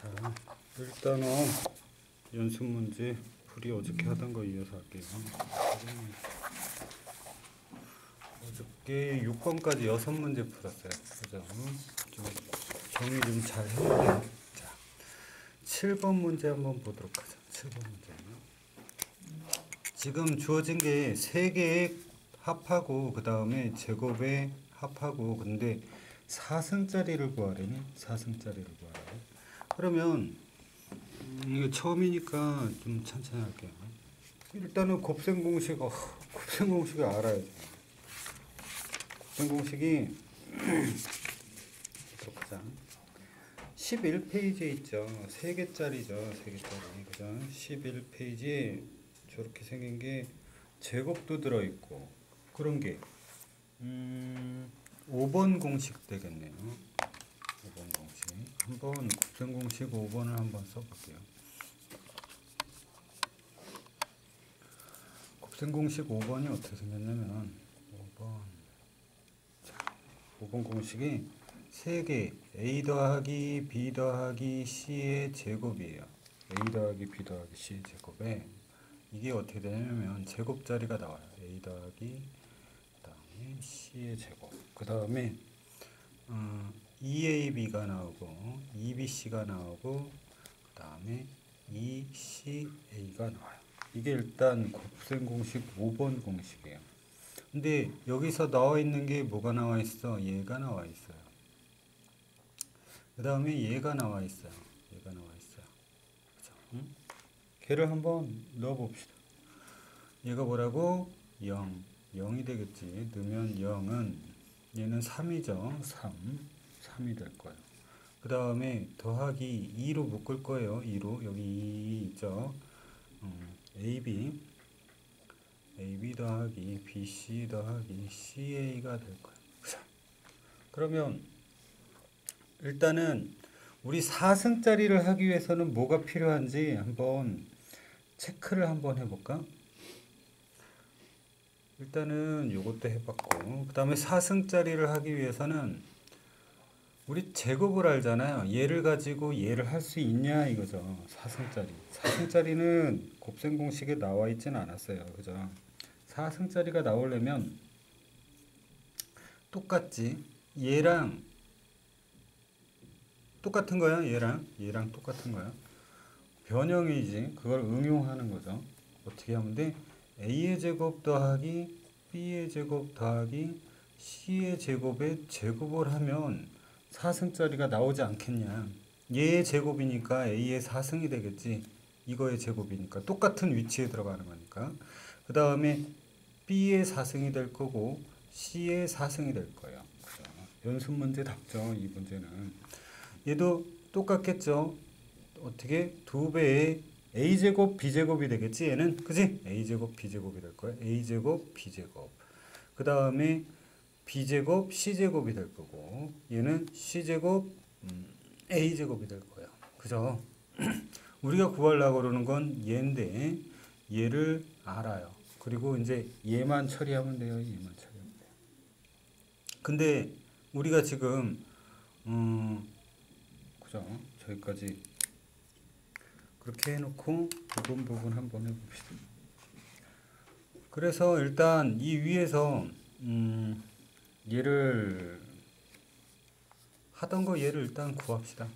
자, 일단은 연습 문제 풀이 어저께 하던 거 이어서 할게요. 어저께 6번까지 여섯 문제 풀었어요. 그죠? 좀 정리 좀 잘 해야 돼요. 자, 7번 문제 한번 보도록 하죠. 7번 문제. 지금 주어진 게세 개의 합하고 그 다음에 제곱에 합하고 근데 4승짜리를 구하려니 4승짜리를 구하래. 그러면 음, 이거 처음이니까 좀 천천히 할게요. 일단은 곱셈 공식 어, 곱셈 공식을 알아야죠. 곱셈 공식이 보자. 11페이지에 있죠. 3개짜리죠. 3개짜리. 그죠? 11페이지에 저렇게 생긴 게 제곱도 들어 있고 그런 게 음, 5번 공식 되겠네요. 5번 공식. 한번 곱셈 공식 5번을 한번 써 볼게요. 곱셈 공식 5번이 어떻게 생겼냐면 5번 자, 5번 공식이 3개 a 더하기 b 더하기 c의 제곱이에요. a 더하기 b 더하기 c의 제곱에 이게 어떻게 되냐면 제곱자리가 나와요. a 더하기 그 다음에 c의 제곱. 그 다음에 어, 2ab가 나오고 2bc가 나오고 그 다음에 2ca가 나와요. 이게 일단 곱셈 공식 5번 공식이에요. 근데 여기서 나와 있는 게 뭐가 나와 있어? 얘가 나와 있어요. 그 다음에 얘가 나와 있어요. 얘가 나와 있어요. 그죠? 응? 걔를 한번 넣어 봅시다. 얘가 뭐라고? 0. 0이 되겠지. 넣으면 0은 얘는 3이죠. 3. 3이 될 거예요. 그 다음에 더하기 2로 묶을 거예요. 2로. 여기 2 있죠. 음, AB. AB 더하기 BC 더하기 CA가 될 거예요. 그러면 일단은 우리 4승짜리를 하기 위해서는 뭐가 필요한지 한번 체크를 한번 해볼까? 일단은 요것도 해봤고 그 다음에 4승짜리를 하기 위해서는 우리 제곱을 알잖아요. 얘를 가지고 얘를 할 수 있냐 이거죠. 4승짜리. 4승짜리는 곱셈 공식에 나와 있진 않았어요. 그죠? 4승짜리가 나오려면 똑같지. 얘랑 똑같은 거야 얘랑? 얘랑 똑같은 거야? 변형이지. 그걸 응용하는 거죠. 어떻게 하면 돼? A의 제곱 더하기 b의 제곱 더하기 c의 제곱에 제곱을 하면 4승짜리가 나오지 않겠냐. 얘의 제곱이니까 a의 4승이 되겠지. 이거의 제곱이니까 똑같은 위치에 들어가는 거니까. 그 다음에 b의 4승이 될 거고 c의 4승이 될 거예요? 연습 문제 답죠 이 문제는. 얘도 똑같겠죠? 어떻게? 두 배의 a제곱 b제곱이 되겠지 얘는? 그지? A제곱 b제곱이 될 거야 a제곱 b제곱. 그 다음에 b제곱 c제곱이 될 거고 얘는 c제곱 음, a제곱이 될 거야 그죠? 우리가 구하려고 그러는 건 얘인데 얘를 알아요. 그리고 이제 얘만 처리하면 돼요. 얘만 처리하면 돼요. 근데 우리가 지금 음 그죠? 저기까지 그렇게 해놓고 부분 부분 한번 해봅시다. 그래서 일단 이 위에서 음 얘를 하던 거 얘를 일단 구합시다.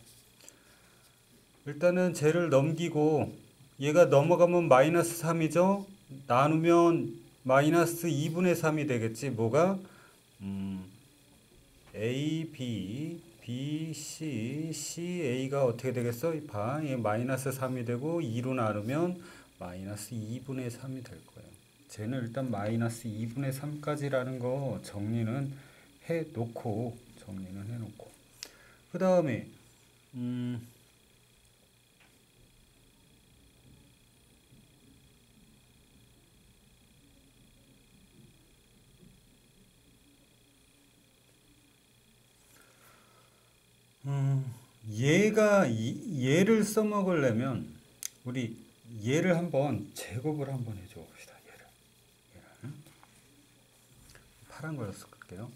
일단은 쟤를 넘기고 얘가 넘어가면 마이너스 3이죠. 나누면 마이너스 2분의 3이 되겠지. 뭐가? 음, A, B, B, C, C, A가 어떻게 되겠어? 봐. 얘 마이너스 3이 되고 2로 나누면 마이너스 2분의 3이 될 거예요. 쟤는 일단 마이너스 2분의 3까지라는 거 정리는 해 놓고 정리는 해 놓고. 그 다음에 음 음, 얘가 이, 얘를 써먹으려면 우리 얘를 한번 제곱을 한번 해줘 봅시다. 얘를. 얘를. 파란 걸로 쓸게요.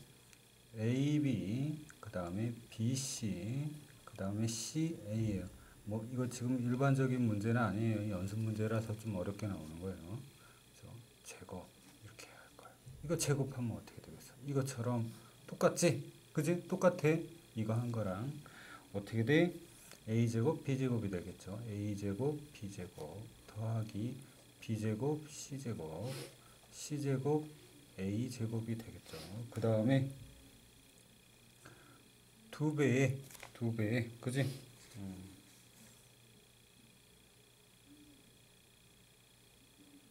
A, B, 그 다음에 B, C, 그 다음에 C, A예요. 뭐 이거 지금 일반적인 문제는 아니에요. 연습 문제라서 좀 어렵게 나오는 거예요. 그래서 제곱 이렇게 할 거예요. 이거 제곱하면 어떻게 되겠어? 이것처럼 똑같지? 그지? 똑같아. 이거 한 거랑 어떻게 돼? a 제곱 b 제곱이 되겠죠. a 제곱 b 제곱 더하기 b 제곱 c 제곱 c 제곱 a 제곱이 되겠죠. 그 다음에 두 배에 두 배에 그지? 음.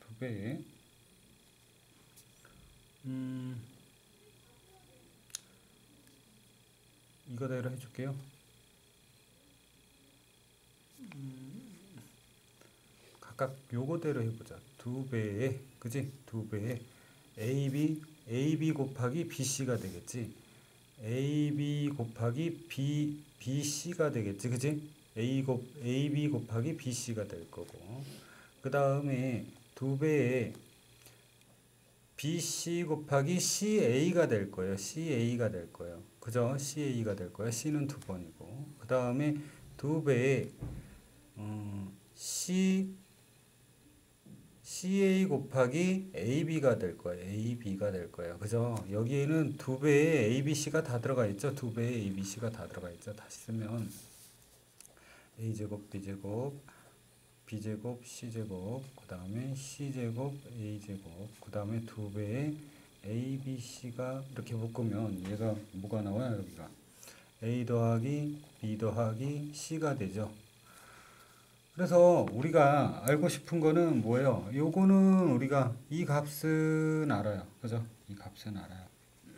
두 배에 음 이거대로 해줄게요. 음, 각각 요거대로 해보자. 두 배에 그지? 두 배에 AB AB 곱하기 BC가 되겠지. AB 곱하기 B BC가 되겠지, 그지? A 곱 AB 곱하기 BC가 될 거고. 그 다음에 두 배에 BC 곱하기 CA가 될 거예요. CA가 될 거예요. 그죠? CA가 될 거예요. C는 두 번이고. 그 다음에 두 배에 음, C CA 곱하기 AB가 될 거예요. AB가 될 거예요. 그죠? 여기에는 두 배의 ABC가 다 들어가 있죠. 두 배의 ABC가 다 들어가 있죠. 다시 쓰면 A제곱, B제곱, B제곱, C제곱, 그 다음에 C제곱, A제곱, 그 다음에 두 배의 ABC가 이렇게 묶으면 얘가 뭐가 나와요? 여기가 A 더하기 B 더하기 C가 되죠. 그래서 우리가 알고 싶은 거는 뭐예요? 요거는 우리가 이 값은 알아요. 그죠? 이 값은 알아요.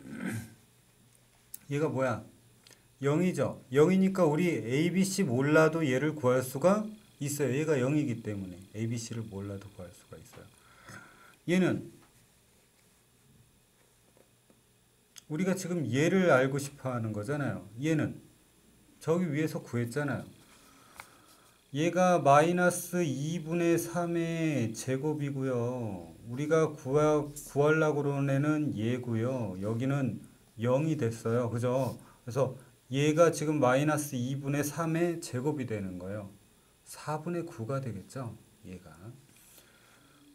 얘가 뭐야? 0이죠. 0이니까 우리 ABC 몰라도 얘를 구할 수가 있어요. 얘가 0이기 때문에 ABC를 몰라도 구할 수가 있어요. 얘는 우리가 지금 얘를 알고 싶어 하는 거잖아요. 얘는 저기 위에서 구했잖아요. 얘가 마이너스 2분의 3의 제곱이고요. 우리가 구하, 구하려고 그러는 애는 얘고요. 여기는 0이 됐어요. 그죠? 그래서 얘가 지금 마이너스 2분의 3의 제곱이 되는 거예요. 4분의 9가 되겠죠? 얘가.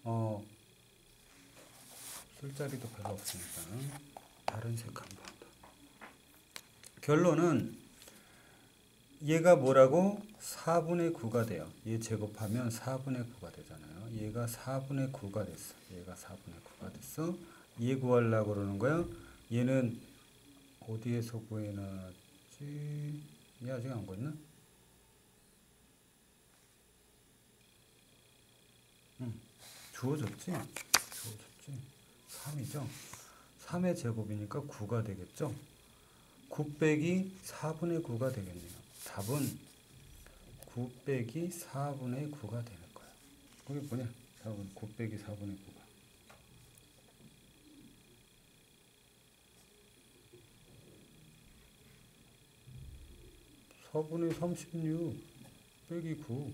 어, 술자리도 별로 없으니까 다른 색 한번 더. 결론은 얘가 뭐라고? 4분의 9가 돼요. 얘 제곱하면 4분의 9가 되잖아요. 얘가 4분의 9가 됐어. 얘가 4분의 9가 됐어. 얘 구하려고 그러는 거야. 얘는 어디에서 구해놨지? 얘 아직 안 구했나? 응. 주어졌지? 주어졌지. 3이죠? 3의 제곱이니까 9가 되겠죠? 9 빼기 4분의 9가 되겠네요. 답은 9 빼기 4분의 9가 되는 거야. 그게 뭐냐? 답은 9 빼기 4분의 9가. 4분의 36 빼기 9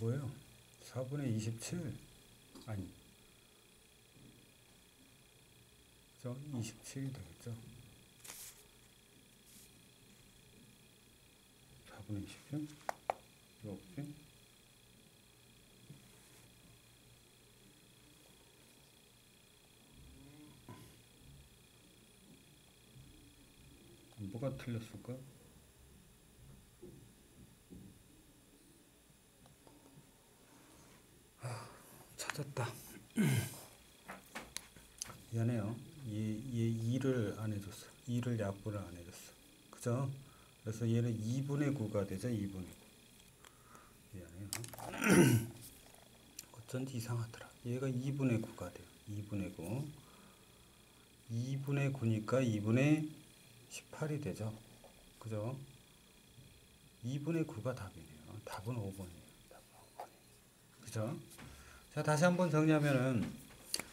뭐예요? 4분의 27 아니 저 27이 되겠죠? 4분의 27? 이거 없지? 뭐가 틀렸을까? 아, 찾았다. 미안해요. 얘, 얘 2를 안 해줬어. 2를 약분을 안 해줬어. 그죠? 그래서 얘는 2분의 9가 되죠. 2분의 9. 미안해요. 어쩐지 이상하더라. 얘가 2분의 9가 돼요. 2분의 9. 2분의 9니까 2분의 18이 되죠. 그죠? 2분의 9가 답이네요. 답은 5번이에요. 답은 5번이에요. 그죠? 자, 다시 한번 정리하면은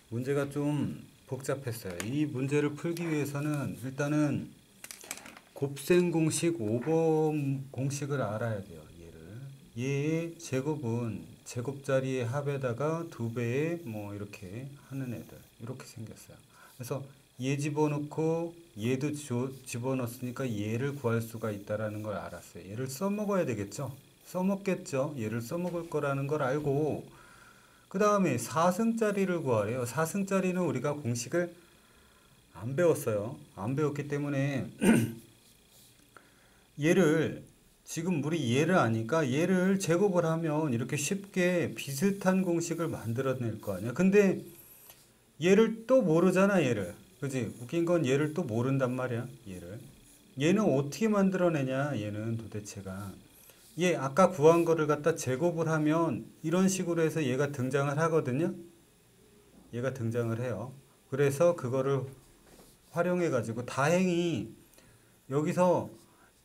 문제가 좀 복잡했어요. 이 문제를 풀기 위해서는 일단은 곱셈 공식 5번 공식을 알아야 돼요. 얘를. 얘의 제곱은 제곱 자리의 합에다가 두 배에 뭐 이렇게 하는 애들. 이렇게 생겼어요. 그래서 얘 집어넣고 얘도 조- 집어넣었으니까 얘를 구할 수가 있다라는 걸 알았어요. 얘를 써먹어야 되겠죠? 써먹겠죠? 얘를 써먹을 거라는 걸 알고 그 다음에 4승짜리를 구하래요. 4승짜리는 우리가 공식을 안 배웠어요. 안 배웠기 때문에 얘를 지금 우리 얘를 아니까 얘를 제곱을 하면 이렇게 쉽게 비슷한 공식을 만들어낼 거 아니야. 근데 얘를 또 모르잖아, 얘를. 그지? 웃긴 건 얘를 또 모른단 말이야, 얘를. 얘는 어떻게 만들어내냐, 얘는 도대체가. 얘 아까 구한 거를 갖다 제곱을 하면 이런 식으로 해서 얘가 등장을 하거든요. 얘가 등장을 해요. 그래서 그거를 활용해 가지고 다행히 여기서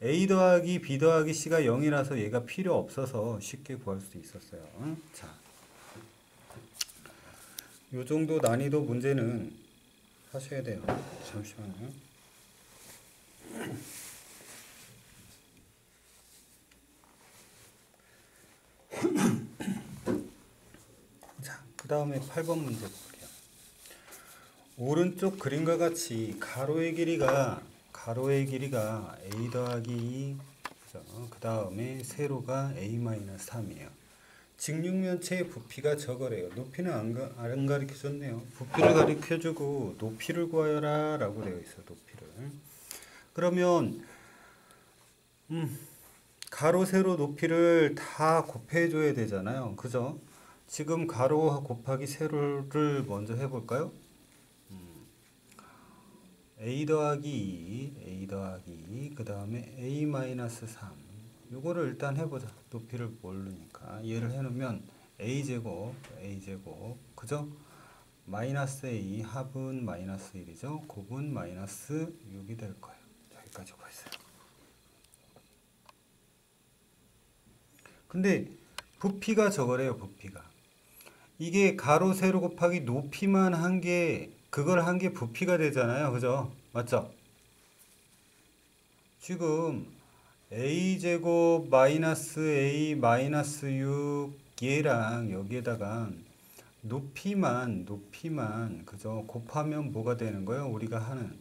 a 더하기 b 더하기 c가 0이라서 얘가 필요 없어서 쉽게 구할 수 있었어요. 응? 자, 요 정도 난이도 문제는 하셔야 돼요. 잠시만요. 자, 그 다음에 8번 문제 볼게요. 오른쪽 그림과 같이 가로의 길이가 가로의 길이가 a 더하기 2, 그 다음에 세로가 a-3이에요. 직육면체의 부피가 저거래요. 높이는 안, 가, 안 가르쳐줬네요. 부피를 가르쳐주고 높이를 구하여라 라고 되어 있어 높이를. 그러면 음, 가로 세로 높이를 다 곱해줘야 되잖아요. 그죠? 지금 가로 곱하기 세로를 먼저 해볼까요? A 더하기 2, a 더하기 2, 그 다음에 a 마이너스 3. 요거를 일단 해보자. 높이를 모르니까. 얘를 해놓으면 a 제곱, a 제곱, 그죠? 마이너스 a 합은 마이너스 1이죠. 곱은 마이너스 6이 될 거예요. 여기까지 구했어요. 근데 부피가 저거래요, 부피가. 이게 가로 세로 곱하기 높이만 한게 그걸 한 게 부피가 되잖아요. 그죠? 맞죠? 지금 a 제곱 마이너스 a 마이너스 6 얘랑 여기에다가 높이만 높이만 그죠? 곱하면 뭐가 되는 거예요? 우리가 하는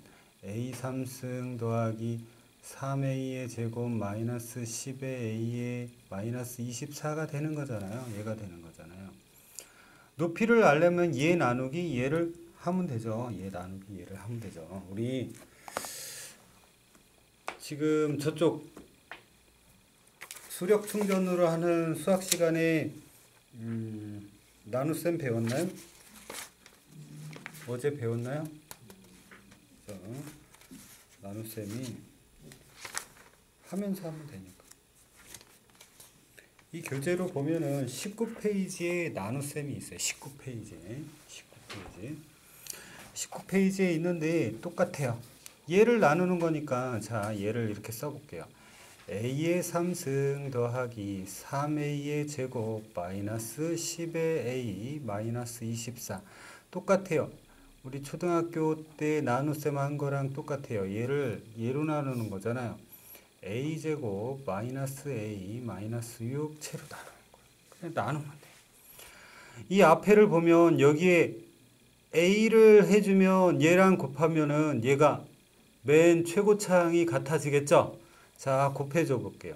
a 3승 더하기 3a의 제곱 마이너스 10의 a의 마이너스 24가 되는 거잖아요. 얘가 되는 거잖아요. 높이를 알려면 얘 나누기 얘를 하면 되죠. 얘 나누기 얘를 하면 되죠. 우리 지금 저쪽 수력 충전으로 하는 수학 시간에 음, 나눗셈 배웠나요? 어제 배웠나요? 자, 나눗셈이 하면서 하면 되니까. 이 교재로 보면은 19페이지에 나눗셈이 있어요. 19페이지에. 19페이지. 19페이지에 있는데 똑같아요. 얘를 나누는 거니까 자, 얘를 이렇게 써 볼게요. a의 3승 더하기 3a의 제곱 마이너스 10의 a 마이너스 24 똑같아요. 우리 초등학교 때 나눗셈 한 거랑 똑같아요. 얘를 얘로 나누는 거잖아요. a 제곱 마이너스 a 마이너스 6 채로 나누는 거예요. 그냥 나누면 돼. 이 앞에를 보면 여기에 a를 해주면 얘랑 곱하면은 얘가 맨 최고창이 같아지겠죠? 자, 곱해줘 볼게요.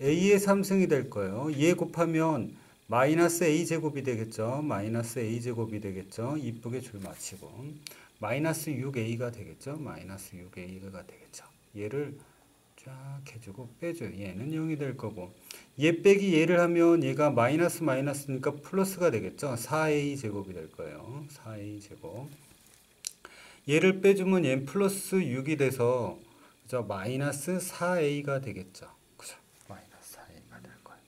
a의 3승이 될 거예요. 얘 곱하면 마이너스 a 제곱이 되겠죠. 마이너스 a 제곱이 되겠죠. 이쁘게 줄 맞히고 마이너스 6a가 되겠죠. 마이너스 6a가 되겠죠. 얘를 쫙 해주고 빼줘요. 얘는 0이 될 거고 얘 빼기 얘를 하면 얘가 마이너스 마이너스니까 플러스가 되겠죠. 4a 제곱이 될 거예요. 4a 제곱 얘를 빼주면 얘는 플러스 6이 돼서 그죠? 마이너스 4a가 되겠죠. 그죠? 마이너스 4a가 될 거예요.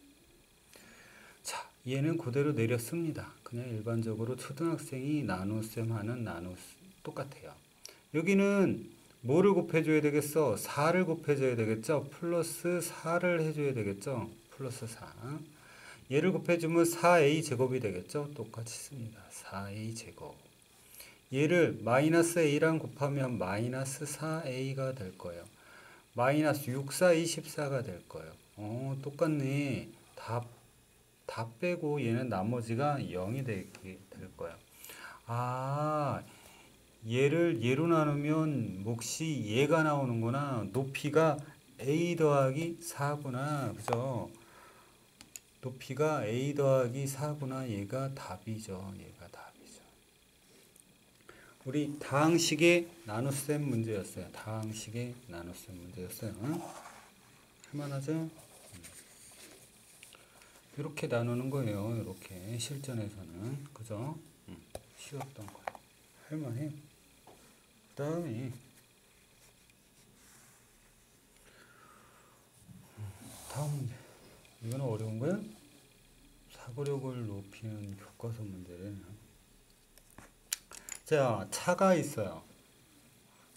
자, 얘는 그대로 내렸습니다. 그냥 일반적으로 초등학생이 나눗셈 하는 나눗 똑같아요. 여기는 뭐를 곱해줘야 되겠어? 4를 곱해줘야 되겠죠? 플러스 4를 해줘야 되겠죠? 플러스 4. 얘를 곱해주면 4a 제곱이 되겠죠? 똑같이 씁니다. 4a 제곱. 얘를 마이너스 a랑 곱하면 마이너스 4a가 될 거예요. 마이너스 6, 4, 24가 될 거예요. 어, 똑같네. 다, 다 빼고 얘는 나머지가 0이 되게 될 거예요. 아, 얘를 얘로 나누면 몫이 얘가 나오는구나. 높이가 a 더하기 4구나. 그죠? 높이가 a 더하기 4구나. 얘가 답이죠. 얘가 답이죠. 우리 다항식의 나눗셈 문제였어요. 다항식의 나눗셈 문제였어요. 응? 할만하죠? 음. 이렇게 나누는 거예요. 이렇게 실전에서는 그죠? 음, 쉬웠던 거예요. 할만해 다음에 다음 문제. 이거는 어려운 거야? 사고력을 높이는 교과서 문제래. 자, 차가 있어요.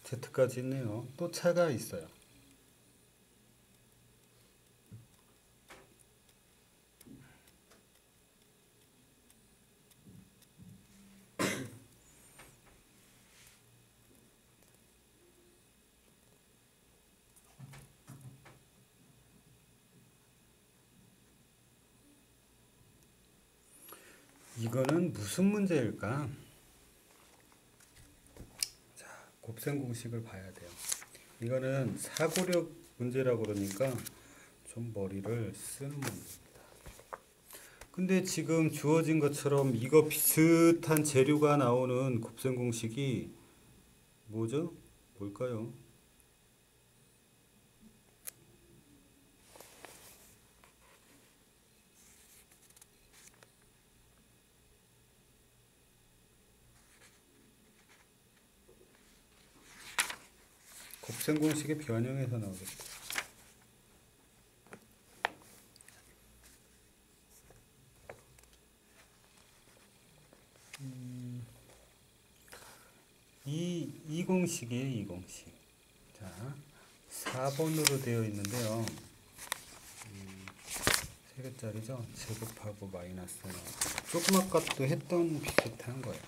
Z까지 있네요. 또 차가 있어요. 이거는 무슨 문제일까? 자, 곱셈 공식을 봐야 돼요. 이거는 사고력 문제라고 그러니까 좀 머리를 쓰는 문제입니다. 근데 지금 주어진 것처럼 이거 비슷한 재료가 나오는 곱셈 공식이 뭐죠? 뭘까요? 곱셈 공식의 변형에서 나오겠다. 음, 이, 이 공식이에요, 이 공식. 자, 4번으로 되어 있는데요. 음, 세 개짜리죠? 제곱하고 마이너스. 조금 아까도 했던 비슷한 거예요.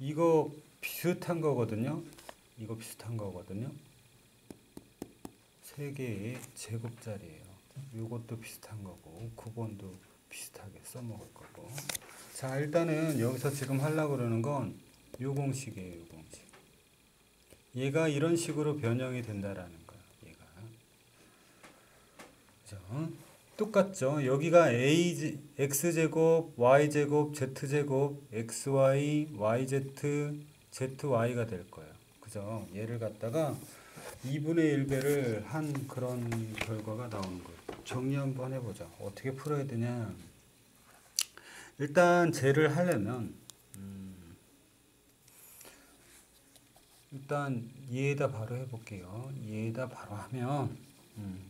이거 비슷한 거거든요. 이거 비슷한 거거든요. 세 개의 제곱자리예요. 요것도 비슷한 거고 9번도 비슷하게 써먹을 거고. 자 일단은 여기서 지금 하려고 그러는 건 요 공식이에요. 요 공식. 얘가 이런 식으로 변형이 된다라는 거야. 얘가. 그죠? 똑같죠. 여기가 a x제곱, y제곱, z제곱, xy, yz, zy가 될 거예요. 그죠? 얘를 갖다가 2분의 1배를 한 그런 결과가 나오는 거예요. 정리 한번 해보자. 어떻게 풀어야 되냐? 일단 쟤를 하려면 음, 일단 얘에다 바로 해볼게요. 얘에다 바로 하면 음,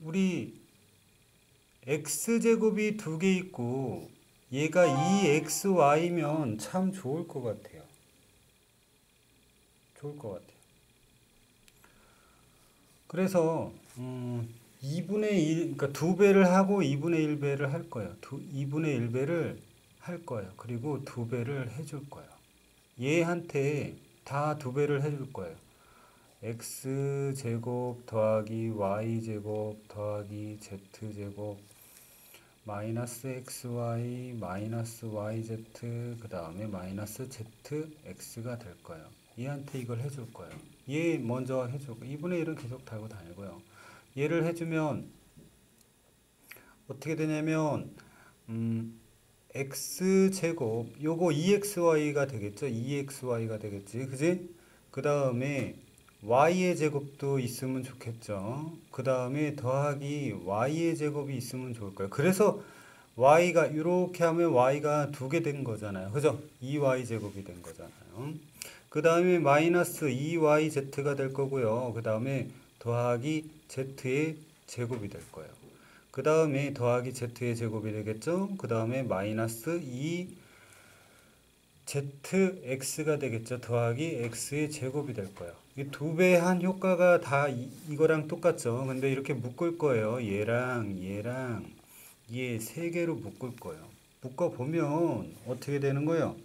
우리 x제곱이 두 개 있고 얘가 2xy면 참 좋을 것 같아요. 좋을 것 같아요. 그래서 음, 2분의 1, 그러니까 두 배를 하고 2분의 1배를 할 거예요. 두, 2분의 1배를 할 거예요. 그리고 두 배를 해줄 거예요. 얘한테 다두 배를 해줄 거예요. x 제곱 더하기 y 제곱 더하기 z 제곱 마이너스 xy 마이너스 yz 그 다음에 마이너스 zx가 될 거예요. 얘한테 이걸 해줄 거예요. 얘 먼저 해주고 2분의 1은 계속 달고 다니고요. 얘를 해주면 어떻게 되냐면 음, x제곱 요거 2xy가 되겠죠. 2xy가 되겠지. 그지? 그 다음에 y의 제곱도 있으면 좋겠죠. 그 다음에 더하기 y의 제곱이 있으면 좋을 거예요. 그래서 y가 이렇게 하면 y가 두 개 된 거잖아요. 그죠? 2y 제곱이 된 거잖아요. 그 다음에 마이너스 2yz가 될 거고요. 그 다음에 더하기 z의 제곱이 될 거예요. 그 다음에 더하기 z의 제곱이 되겠죠. 그 다음에 마이너스 2 zx가 되겠죠. 더하기 x의 제곱이 될 거예요. 이 두배한 효과가 다 이, 이거랑 똑같죠. 근데 이렇게 묶을 거예요. 얘랑 얘랑 얘 세 개로 묶을 거예요. 묶어 보면 어떻게 되는 거예요?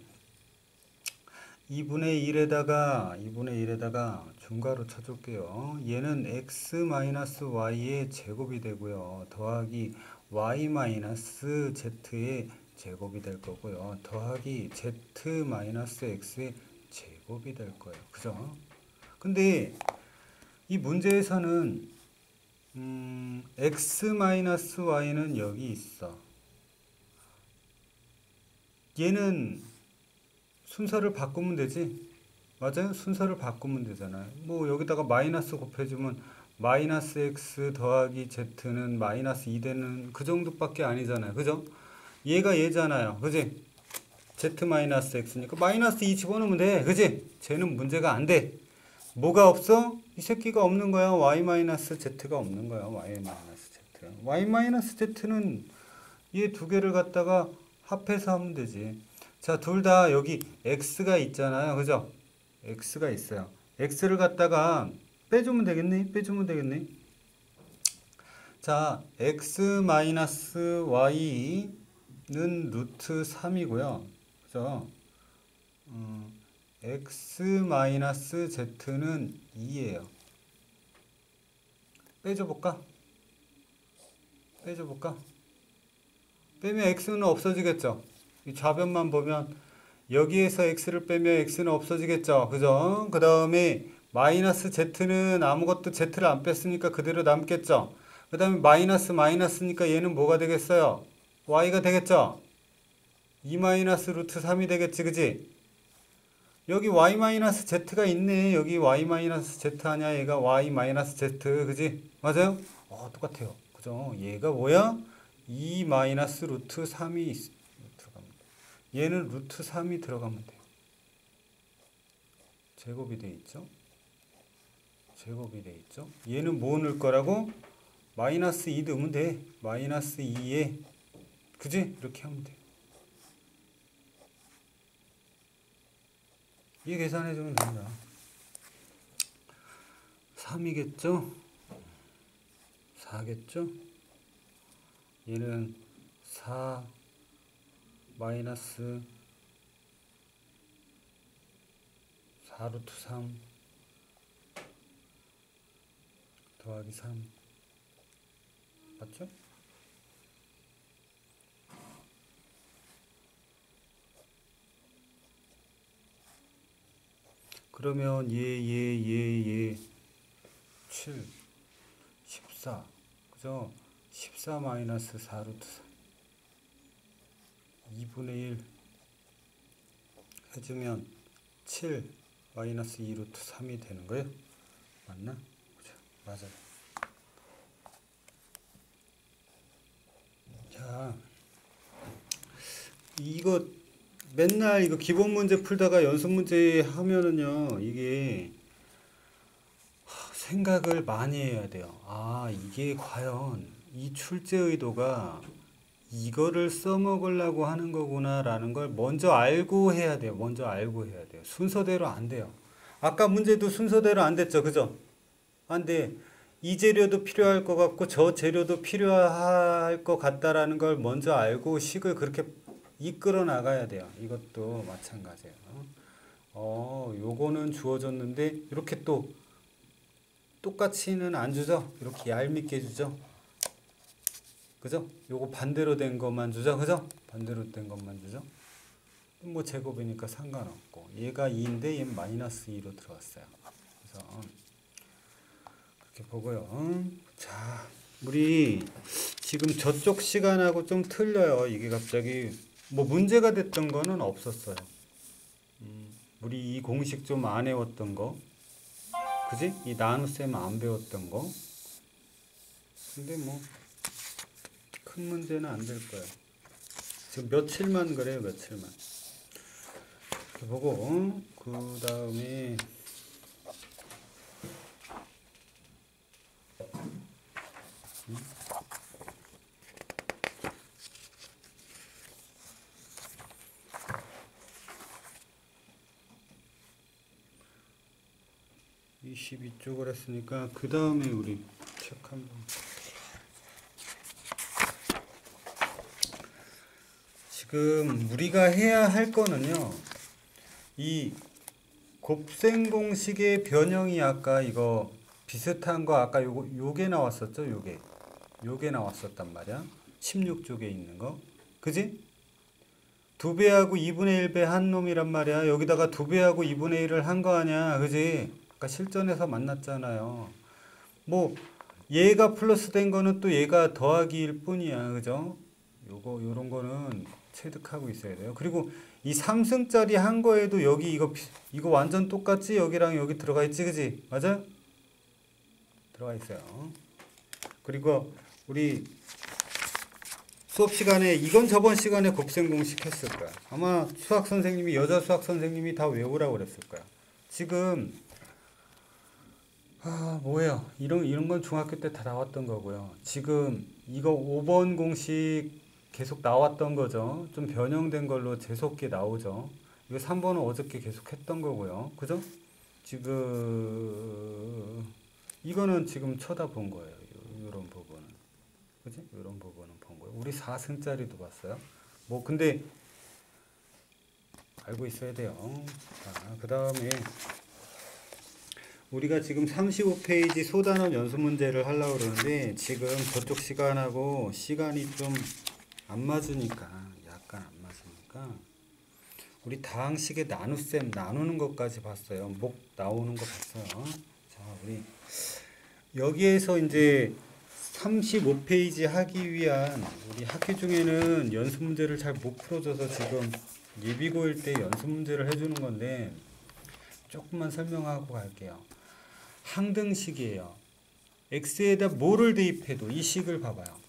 2분의 1에다가 2분의 1에다가 중괄호 쳐줄게요. 얘는 x-y의 제곱이 되고요. 더하기 y-z의 제곱이 될 거고요. 더하기 z 마이너스 x의 제곱이 될 거예요. 그죠? 근데 이 문제에서는 음, x 마이너스 y는 여기 있어. 얘는 순서를 바꾸면 되지. 맞아요? 순서를 바꾸면 되잖아요. 뭐 여기다가 마이너스 곱해주면 마이너스 x 더하기 z는 마이너스 2 되는 그 정도밖에 아니잖아요. 그죠? 얘가 얘잖아요. 그지? z 마이너스 x니까 마이너스 2 집어넣으면 돼. 그지? 쟤는 문제가 안 돼. 뭐가 없어? 이 새끼가 없는 거야. y 마이너스 z가 없는 거야. y 마이너스 z. y 마이너스 z는 얘 두 개를 갖다가 합해서 하면 되지. 자, 둘 다 여기 x가 있잖아요. 그죠? x가 있어요. x를 갖다가 빼주면 되겠네. 빼주면 되겠네. 자, x 마이너스 y 는 루트 3이고요. 그죠? 음, x 마이너스 z는 2예요. 빼줘볼까? 빼줘볼까? 빼면 x는 없어지겠죠? 이 좌변만 보면 여기에서 x를 빼면 x는 없어지겠죠? 그죠? 그 다음에 마이너스 z는 아무것도 z를 안 뺐으니까 그대로 남겠죠? 그 다음에 마이너스 마이너스니까 얘는 뭐가 되겠어요? Y가 되겠죠? 2 마이너스 루트 3이 되겠지 그지? 여기 y 마이너스 z가 있네 여기 y 마이너스 z 하냐 얘가 y 마이너스 z 그지? 맞아요? 어 똑같아요 그죠? 얘가 뭐야? 2 마이너스 루트 3이 들어가면 돼. 얘는 루트 3이 들어가면 돼요 제곱이 돼 있죠? 제곱이 돼 있죠? 얘는 뭐 넣을 거라고? 마이너스 2 넣으면 돼 마이너스 2에 그지? 이렇게 하면 돼 이 계산해 주면 됩니다. 3이겠죠? 4겠죠? 얘는 4 마이너스 4 루트 3 더하기 3 맞죠? 그러면 얘, 얘, 얘, 얘, 7, 14, 그죠? 14 마이너스 4 루트 3, 2분의 1 해주면 7 마이너스 2 루트 3이 되는 거예요? 맞나? 그죠? 맞아요. 자, 이거 맨날 이거 기본 문제 풀다가 연습 문제 하면은요, 이게 생각을 많이 해야 돼요. 아, 이게 과연 이 출제 의도가 이거를 써먹으려고 하는 거구나 라는 걸 먼저 알고 해야 돼요. 먼저 알고 해야 돼요. 순서대로 안 돼요. 아까 문제도 순서대로 안 됐죠. 그죠? 안 돼. 이 재료도 필요할 것 같고 저 재료도 필요할 것 같다라는 걸 먼저 알고 식을 그렇게 이끌어 나가야 돼요. 이것도 마찬가지예요. 어, 요거는 주어졌는데 이렇게 또 똑같이는 안 주죠. 이렇게 얄밉게 주죠. 그죠? 요거 반대로 된 것만 주죠. 그죠? 반대로 된 것만 주죠. 뭐 제곱이니까 상관없고 얘가 2인데 얘는 마이너스 2로 들어갔어요. 그래서 그렇게 보고요. 자, 우리 지금 저쪽 시간하고 좀 틀려요. 이게 갑자기 뭐 문제가 됐던 거는 없었어요. 음, 우리 이 공식 좀 안 외웠던 거, 그지? 이 나눗셈 안 배웠던 거. 근데 뭐 큰 문제는 안 될 거예요. 지금 며칠만 그래요, 며칠만. 보고 어? 그 다음에 음? 22쪽을 했으니까 그 다음에 우리 책 한번 지금 우리가 해야 할 거는요 이 곱셈 공식의 변형이 아까 이거 비슷한 거 아까 요거 요게 나왔었죠 요게 요게 나왔었단 말이야 16쪽에 있는 거 그지 두 배하고 2분의 1배 한 놈이란 말이야. 여기다가 두 배하고 2분의 1을 한 거 아니야. 그지? 아까 실전에서 만났잖아요. 뭐 얘가 플러스 된 거는 또 얘가 더하기일 뿐이야. 그죠? 요거 요런 거는 체득하고 있어야 돼요. 그리고 이 3승짜리 한 거에도 여기 이거 비- 이거 완전 똑같지? 여기랑 여기 들어가 있지. 그지? 맞아? 들어가 있어요. 그리고 우리 수업 시간에 이건 저번 시간에 곱셈 공식 했을 거야. 아마 수학 선생님이 여자 수학 선생님이 다 외우라고 그랬을 거야. 지금 아 뭐예요? 이런 이런 건 중학교 때 다 나왔던 거고요. 지금 이거 5번 공식 계속 나왔던 거죠. 좀 변형된 걸로 재수없게 나오죠. 이거 3번은 어저께 계속 했던 거고요. 그죠? 지금 이거는 지금 쳐다본 거예요. 요- 요런 부분은. 그지? 이런 부분은 본 거예요. 우리 4승짜리도 봤어요. 뭐 근데 알고 있어야 돼요. 자, 그 다음에 우리가 지금 35페이지 소단원 연습 문제를 하려고 그러는데 지금 저쪽 시간하고 시간이 좀 안 맞으니까 약간 안 맞으니까 우리 다항식의 나눗셈 나누는 것까지 봤어요. 목 나오는 거 봤어요. 자, 우리 여기에서 이제 35페이지 하기 위한 우리 학기 중에는 연습 문제를 잘 못 풀어줘서 지금 예비고일 때 연습 문제를 해주는 건데 조금만 설명하고 갈게요. 항등식이에요. x에다 뭐를 대입해도 이 식을 봐봐요.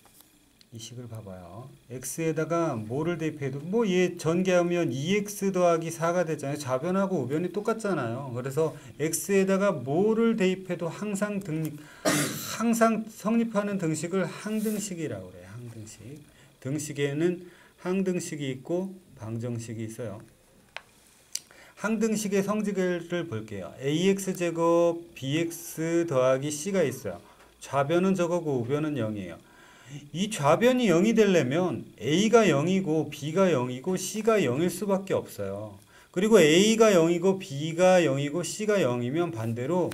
이 식을 봐봐요. x에다가 뭐를 대입해도 뭐 얘 전개하면 2x 더하기 4가 되잖아요. 좌변하고 우변이 똑같잖아요. 그래서 x에다가 뭐를 대입해도 항상 등 항상 성립하는 등식을 항등식이라고 그래요. 항등식. 등식에는 항등식이 있고 방정식이 있어요. 항등식의 성질을 볼게요. ax 제곱 bx 더하기 c가 있어요. 좌변은 저거고 우변은 0이에요. 이 좌변이 0이 되려면 a가 0이고 b가 0이고 c가 0일 수밖에 없어요. 그리고 a가 0이고 b가 0이고 c가 0이면 반대로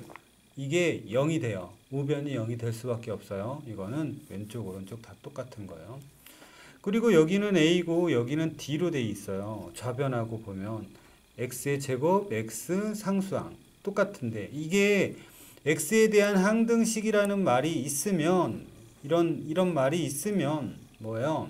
이게 0이 돼요. 우변이 0이 될 수밖에 없어요. 이거는 왼쪽 오른쪽 다 똑같은 거예요. 그리고 여기는 a고 여기는 d로 돼 있어요. 좌변하고 보면 x의 제곱 x 상수항 똑같은데 이게 x에 대한 항등식이라는 말이 있으면 이런 이런 말이 있으면 뭐예요?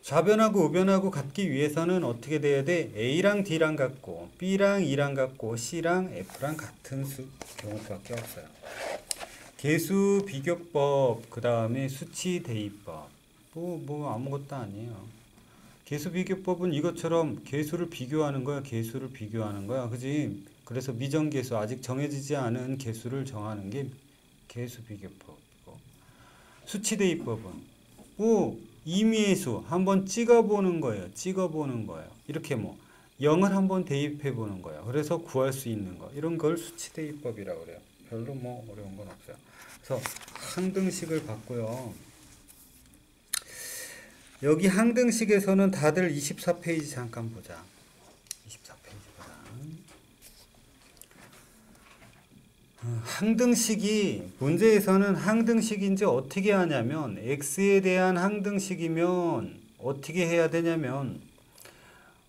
좌변하고 우변하고 같기 위해서는 어떻게 돼야 돼? a랑 d랑 같고 b랑 e랑 같고 c랑 f랑 같은 수 경우밖에 없어요. 개수 비교법 그 다음에 수치 대입법 뭐 뭐 아무것도 아니에요. 개수 비교법은 이것처럼 개수를 비교하는 거야. 개수를 비교하는 거야. 그지? 그래서 미정개수 아직 정해지지 않은 개수를 정하는 게 개수 비교법이고 수치 대입법은 오 임의의 수 한번 찍어보는 거예요. 찍어보는 거예요. 이렇게 뭐 0을 한번 대입해 보는 거예요. 그래서 구할 수 있는 거 이런 걸 수치 대입법이라고 그래요. 별로 뭐 어려운 건 없어요. 그래서 항등식을 봤고요. 여기 항등식에서는 다들 24페이지 잠깐 보자. 24페이지 보자. 어, 항등식이 문제에서는 항등식인지 어떻게 하냐면 x에 대한 항등식이면 어떻게 해야 되냐면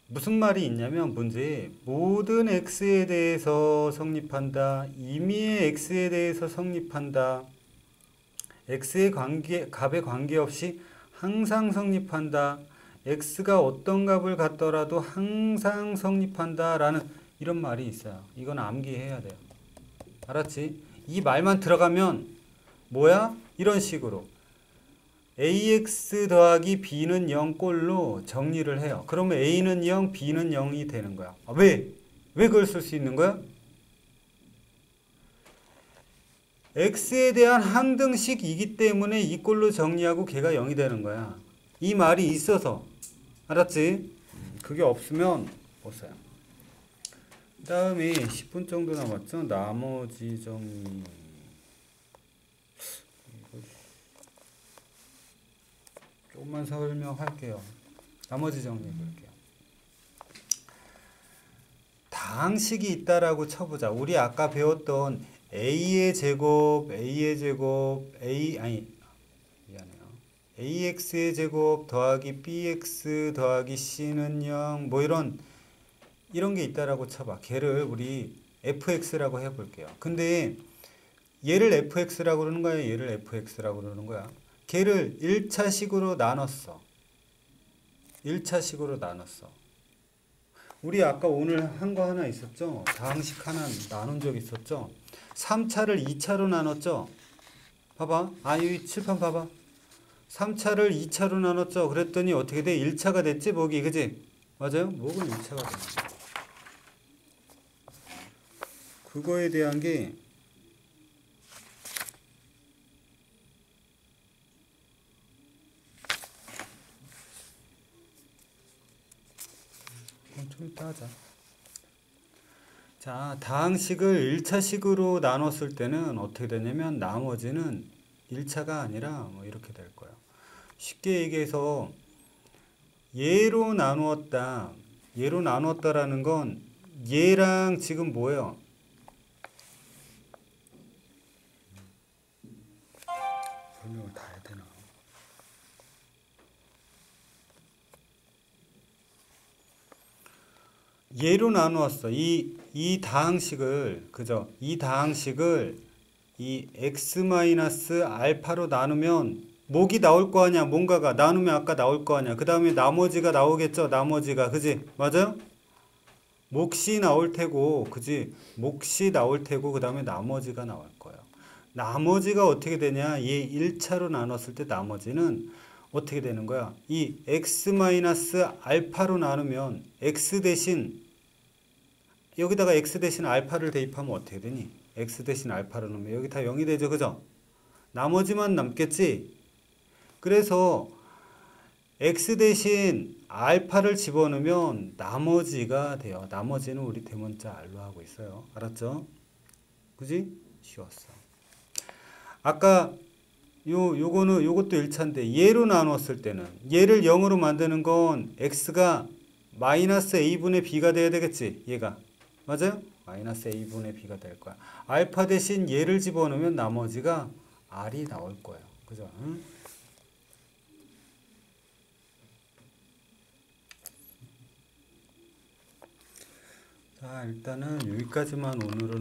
무슨 말이 있냐면 문제에 모든 x에 대해서 성립한다. 임의의 x에 대해서 성립한다. x의 관계 값에 관계없이 항상 성립한다. x가 어떤 값을 갖더라도 항상 성립한다라는 이런 말이 있어요. 이건 암기해야 돼요. 알았지? 이 말만 들어가면 뭐야? 이런 식으로 ax 더하기 b는 0꼴로 정리를 해요. 그러면 a는 0, b는 0이 되는 거야. 아, 왜? 왜 그걸 쓸 수 있는 거야? X에 대한 항등식이기 때문에 이 꼴로 정리하고 걔가 0이 되는 거야. 이 말이 있어서 알았지? 그게 없으면 못 써요. 그 다음에 10분 정도 남았죠? 나머지 정리 조금만 설명할게요. 나머지 정리 볼게요. 다항식이 있다라고 쳐보자. 우리 아까 배웠던 a의 제곱, a의 제곱, a 아니 미안해요. ax의 제곱 더하기 bx 더하기 c는 0, 뭐 이런 이런 게 있다라고 쳐봐. 걔를 우리 fx라고 해볼게요. 근데 얘를 fx라고 그러는 거야, 얘를 fx라고 그러는 거야. 걔를 1차식으로 나눴어. 1차식으로 나눴어. 우리 아까 오늘 한 거 하나 있었죠? 다항식 하나 나눈 적 있었죠? 3차를 2차로 나눴죠? 봐봐. 아, 이 칠판 봐봐. 3차를 2차로 나눴죠? 그랬더니 어떻게 돼? 1차가 됐지? 목이, 그지? 맞아요? 목은 1차가 돼. 그거에 대한 게 좀 이따 하자. 자, 다항식을 1차식으로 나눴을 때는 어떻게 되냐면 나머지는 1차가 아니라 뭐 이렇게 될 거예요. 쉽게 얘기해서 얘로 나누었다. 얘로 나누었다라는 건 얘랑 지금 뭐예요? 설명을 다 해야 되나? 얘로 나누었어. 이, 이 다항식을, 그죠? 이 다항식을 이 x 마이너스 알파로 나누면 목이 나올 거 아니야. 뭔가가 나누면 아까 나올 거 아니야. 그 다음에 나머지가 나오겠죠. 나머지가. 그지? 맞아요? 몫이 나올 테고, 그지? 몫이 나올 테고, 그 다음에 나머지가 나올 거예요. 나머지가 어떻게 되냐? 얘 1차로 나눴을 때 나머지는 어떻게 되는 거야? 이 x 마이너스 알파로 나누면 x 대신 여기다가 x 대신 알파를 대입하면 어떻게 되니? x 대신 알파로 넣으면 여기 다 0이 되죠. 그죠? 나머지만 남겠지? 그래서 x 대신 알파를 집어넣으면 나머지가 돼요. 나머지는 우리 대문자 r로 하고 있어요. 알았죠? 그지? 쉬웠어. 아까 요 요거는 요것도 1차인데 얘로 나눴을 때는 얘를 0으로 만드는 건 x가 마이너스 a분의 b가 돼야 되겠지. 얘가. 맞아요? 마이너스 a분의 b가 될 거야. 알파 대신 얘를 집어넣으면 나머지가 r이 나올 거예요. 그죠? 응? 자, 일단은 여기까지만 오늘은